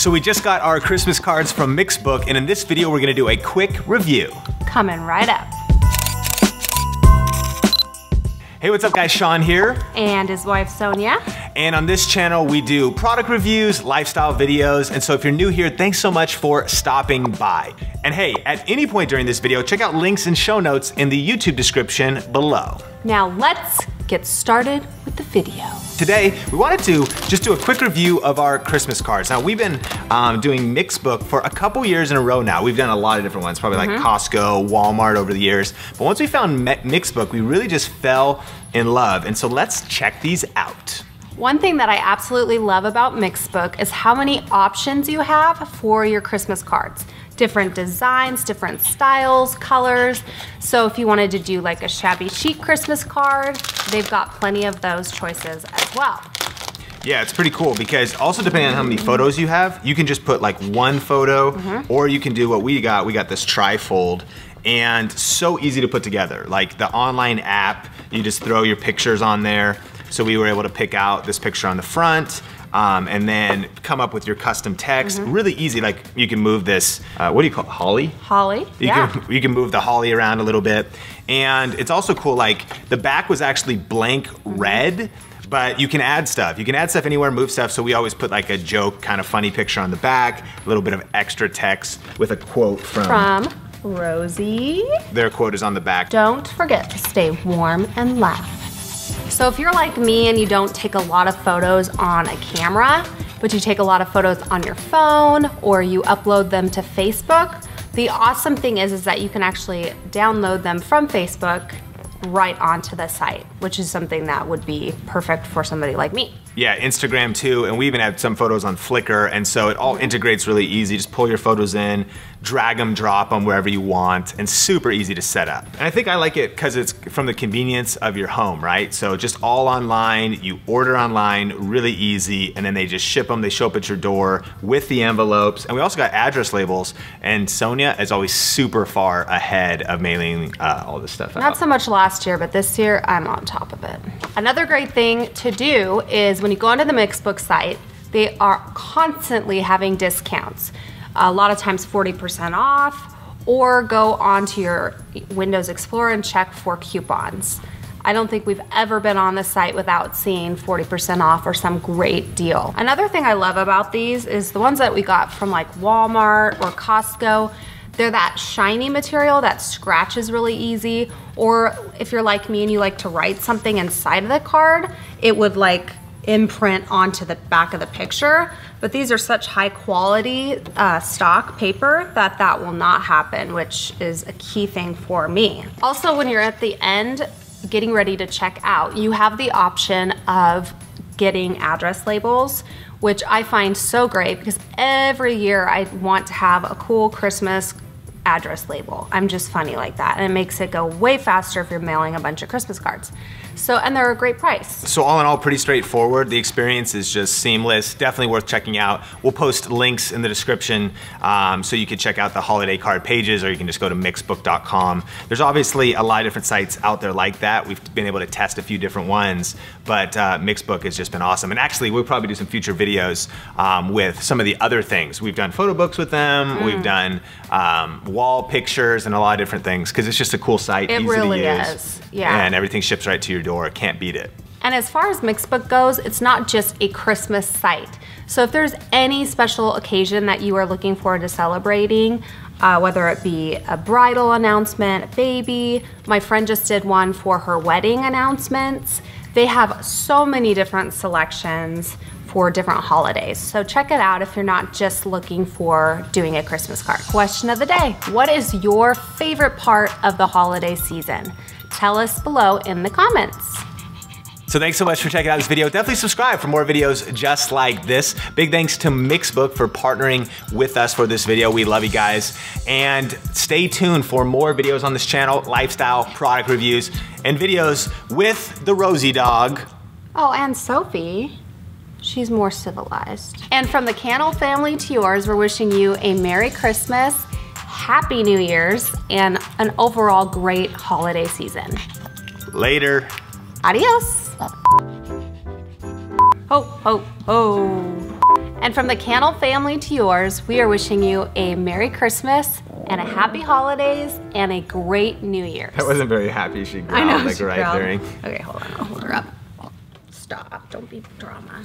So we just got our Christmas cards from Mixbook, and in this video, we're gonna do a quick review. Coming right up. Hey, what's up guys? Sean here. And his wife, Sonia. And on this channel, we do product reviews, lifestyle videos, and so if you're new here, thanks so much for stopping by. And hey, at any point during this video, check out links and show notes in the YouTube description below. Now let's get started the video. Today, we wanted to just do a quick review of our Christmas cards. Now, we've been um, doing Mixbook for a couple years in a row now. We've done a lot of different ones, probably mm -hmm. like mm-hmm. Costco, Walmart over the years. But once we found Mixbook, we really just fell in love. And so let's check these out. One thing that I absolutely love about Mixbook is how many options you have for your Christmas cards different designs, different styles, colors. So if you wanted to do like a shabby chic Christmas card, they've got plenty of those choices as well. Yeah, it's pretty cool because also depending on how many photos you have, you can just put like one photo mm -hmm. or you can do what we got. We got this trifold and so easy to put together. Like the online app, you just throw your pictures on there. So we were able to pick out this picture on the front, um, and then come up with your custom text. Mm -hmm. Really easy, like you can move this, uh, what do you call it, holly? Holly, you yeah. Can, you can move the holly around a little bit. And it's also cool, like the back was actually blank mm -hmm. red, but you can add stuff. You can add stuff anywhere, move stuff, so we always put like a joke, kind of funny picture on the back, a little bit of extra text with a quote from... From Rosie. Their quote is on the back. Don't forget to stay warm and laugh. So if you're like me and you don't take a lot of photos on a camera, but you take a lot of photos on your phone or you upload them to Facebook, the awesome thing is, is that you can actually download them from Facebook right onto the site, which is something that would be perfect for somebody like me. Yeah, Instagram too, and we even have some photos on Flickr, and so it all integrates really easy. Just pull your photos in, drag them, drop them wherever you want, and super easy to set up. And I think I like it because it's from the convenience of your home, right? So just all online, you order online, really easy, and then they just ship them, they show up at your door with the envelopes. And we also got address labels, and Sonia is always super far ahead of mailing uh, all this stuff Not out. Not so much last year, but this year I'm on top of it. Another great thing to do is when you go onto the Mixbook site, they are constantly having discounts a lot of times 40% off, or go onto your Windows Explorer and check for coupons. I don't think we've ever been on the site without seeing 40% off or some great deal. Another thing I love about these is the ones that we got from like Walmart or Costco. They're that shiny material that scratches really easy. Or if you're like me and you like to write something inside of the card, it would like imprint onto the back of the picture. But these are such high quality uh, stock paper that that will not happen, which is a key thing for me. Also, when you're at the end, getting ready to check out, you have the option of getting address labels, which I find so great because every year I want to have a cool Christmas address label. I'm just funny like that. And it makes it go way faster if you're mailing a bunch of Christmas cards. So, and they're a great price. So all in all, pretty straightforward. The experience is just seamless, definitely worth checking out. We'll post links in the description um, so you can check out the holiday card pages or you can just go to mixbook.com. There's obviously a lot of different sites out there like that. We've been able to test a few different ones, but uh, Mixbook has just been awesome. And actually, we'll probably do some future videos um, with some of the other things. We've done photo books with them, mm. we've done um, wall pictures and a lot of different things because it's just a cool site, it easy really to use. Is. Yeah. And everything ships right to your door. Can't beat it. And as far as Mixbook goes, it's not just a Christmas site. So if there's any special occasion that you are looking forward to celebrating, uh, whether it be a bridal announcement, baby, my friend just did one for her wedding announcements. They have so many different selections for different holidays. So check it out if you're not just looking for doing a Christmas card. Question of the day, what is your favorite part of the holiday season? Tell us below in the comments. So thanks so much for checking out this video. Definitely subscribe for more videos just like this. Big thanks to Mixbook for partnering with us for this video. We love you guys. And stay tuned for more videos on this channel, lifestyle, product reviews, and videos with the Rosie dog. Oh, and Sophie. She's more civilized. And from the Cannell family to yours, we're wishing you a Merry Christmas, Happy New Year's, and an overall great holiday season. Later. Adios. Ho, ho, ho. And from the Cannell family to yours, we are wishing you a Merry Christmas and a Happy Holidays and a great New Year. That wasn't very happy. She growled I know. like she right growled. during. Okay, hold on. I'll hold her up. Stop. Don't be drama.